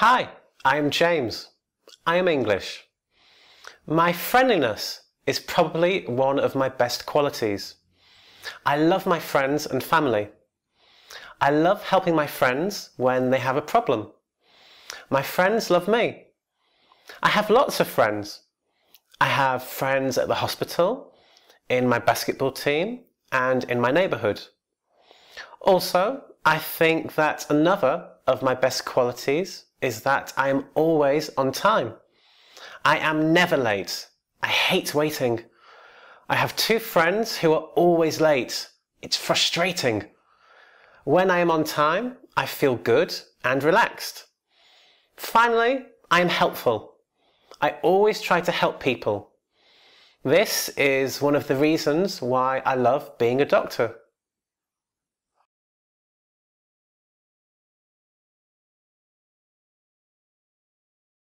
Hi, I am James. I am English. My friendliness is probably one of my best qualities. I love my friends and family. I love helping my friends when they have a problem. My friends love me. I have lots of friends. I have friends at the hospital, in my basketball team, and in my neighbourhood. Also, I think that another of my best qualities is that I am always on time. I am never late. I hate waiting. I have two friends who are always late. It's frustrating. When I am on time, I feel good and relaxed. Finally, I am helpful. I always try to help people. This is one of the reasons why I love being a doctor.